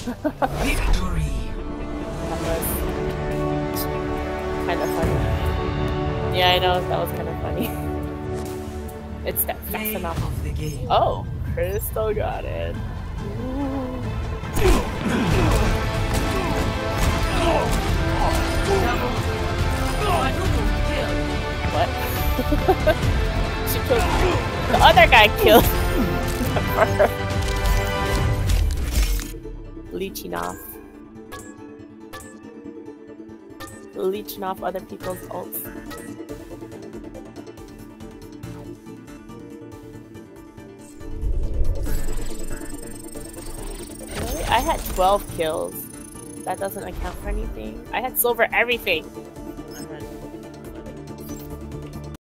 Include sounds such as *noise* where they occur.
Victory. That was kind of funny. Yeah, I know, that was kind of funny. it's that fast Play enough. of the game. Oh, Crystal got it. What? *laughs* she killed The other guy killed *laughs* her. Leeching off. Leeching off other people's ults. I had 12 kills. That doesn't account for anything. I had silver everything.